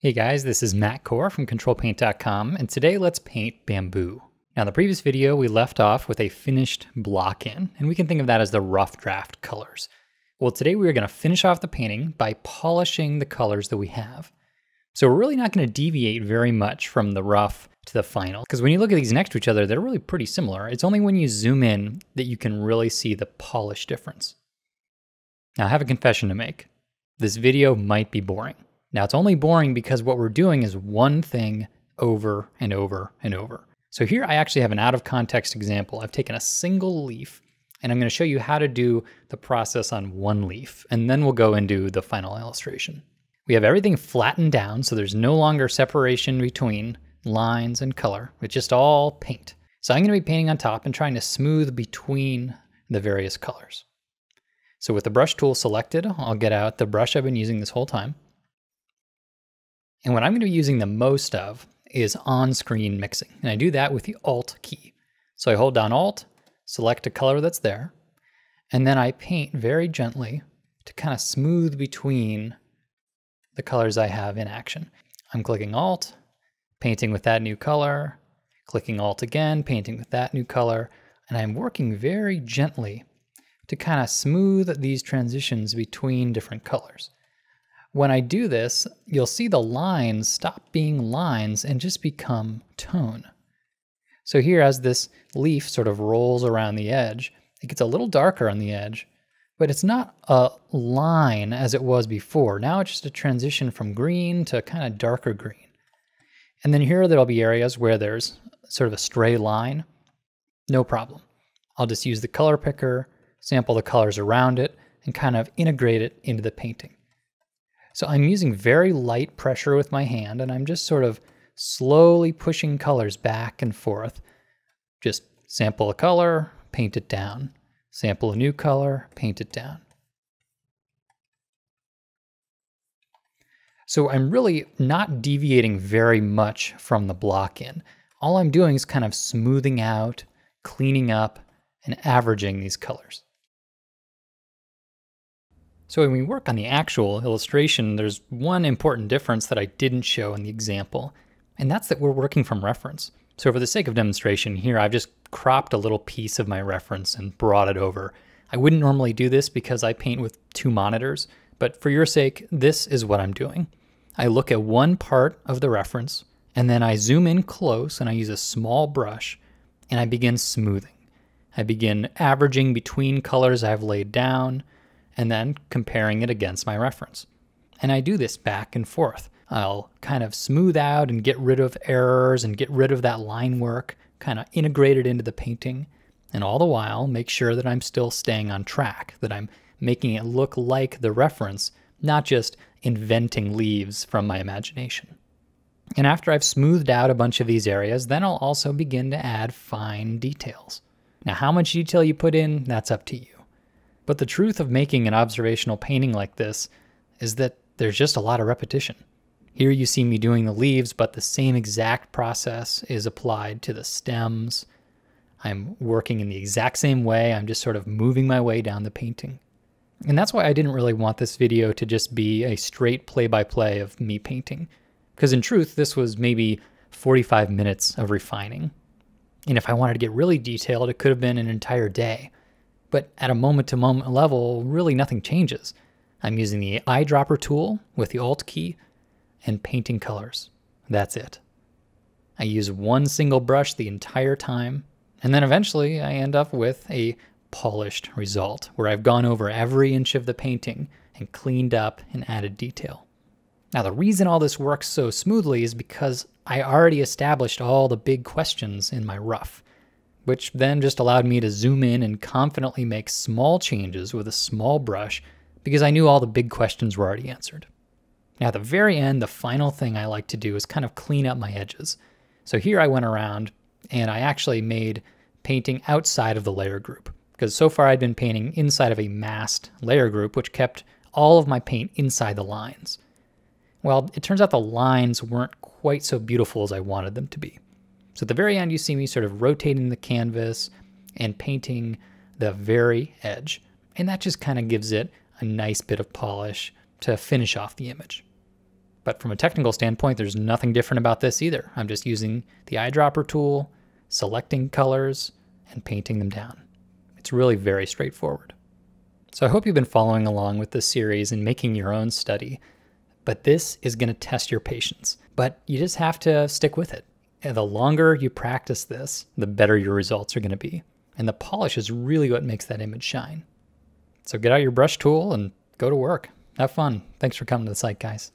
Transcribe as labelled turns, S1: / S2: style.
S1: Hey guys, this is Matt Kohr from CtrlPaint.com, and today let's paint bamboo. Now the previous video, we left off with a finished block in, and we can think of that as the rough draft colors. Well, today we are gonna finish off the painting by polishing the colors that we have. So we're really not gonna deviate very much from the rough to the final, because when you look at these next to each other, they're really pretty similar. It's only when you zoom in that you can really see the polish difference. Now I have a confession to make. This video might be boring. Now it's only boring because what we're doing is one thing over and over and over. So here I actually have an out of context example. I've taken a single leaf and I'm gonna show you how to do the process on one leaf, and then we'll go into the final illustration. We have everything flattened down, so there's no longer separation between lines and color. It's just all paint. So I'm gonna be painting on top and trying to smooth between the various colors. So with the brush tool selected, I'll get out the brush I've been using this whole time. And what I'm going to be using the most of is on-screen mixing. And I do that with the Alt key. So I hold down Alt, select a color that's there, and then I paint very gently to kind of smooth between the colors I have in action. I'm clicking Alt, painting with that new color, clicking Alt again, painting with that new color, and I'm working very gently to kind of smooth these transitions between different colors. When I do this, you'll see the lines stop being lines and just become tone. So here as this leaf sort of rolls around the edge, it gets a little darker on the edge, but it's not a line as it was before. Now it's just a transition from green to kind of darker green. And then here there'll be areas where there's sort of a stray line. No problem. I'll just use the color picker, sample the colors around it, and kind of integrate it into the painting. So I'm using very light pressure with my hand and I'm just sort of slowly pushing colors back and forth. Just sample a color, paint it down. Sample a new color, paint it down. So I'm really not deviating very much from the block in. All I'm doing is kind of smoothing out, cleaning up, and averaging these colors. So when we work on the actual illustration, there's one important difference that I didn't show in the example, and that's that we're working from reference. So for the sake of demonstration here, I've just cropped a little piece of my reference and brought it over. I wouldn't normally do this because I paint with two monitors, but for your sake, this is what I'm doing. I look at one part of the reference, and then I zoom in close and I use a small brush, and I begin smoothing. I begin averaging between colors I've laid down, and then comparing it against my reference. And I do this back and forth. I'll kind of smooth out and get rid of errors and get rid of that line work, kind of integrate it into the painting, and all the while make sure that I'm still staying on track, that I'm making it look like the reference, not just inventing leaves from my imagination. And after I've smoothed out a bunch of these areas, then I'll also begin to add fine details. Now, how much detail you put in, that's up to you. But the truth of making an observational painting like this is that there's just a lot of repetition. Here you see me doing the leaves, but the same exact process is applied to the stems. I'm working in the exact same way. I'm just sort of moving my way down the painting. And that's why I didn't really want this video to just be a straight play-by-play -play of me painting. Because in truth, this was maybe 45 minutes of refining. And if I wanted to get really detailed, it could have been an entire day. But at a moment to moment level, really nothing changes. I'm using the eyedropper tool with the Alt key and painting colors. That's it. I use one single brush the entire time, and then eventually I end up with a polished result where I've gone over every inch of the painting and cleaned up and added detail. Now the reason all this works so smoothly is because I already established all the big questions in my rough which then just allowed me to zoom in and confidently make small changes with a small brush because I knew all the big questions were already answered. Now at the very end, the final thing I like to do is kind of clean up my edges. So here I went around and I actually made painting outside of the layer group because so far I'd been painting inside of a masked layer group which kept all of my paint inside the lines. Well, it turns out the lines weren't quite so beautiful as I wanted them to be. So at the very end, you see me sort of rotating the canvas and painting the very edge. And that just kind of gives it a nice bit of polish to finish off the image. But from a technical standpoint, there's nothing different about this either. I'm just using the eyedropper tool, selecting colors, and painting them down. It's really very straightforward. So I hope you've been following along with this series and making your own study. But this is going to test your patience. But you just have to stick with it. And the longer you practice this, the better your results are going to be. And the polish is really what makes that image shine. So get out your brush tool and go to work. Have fun. Thanks for coming to the site, guys.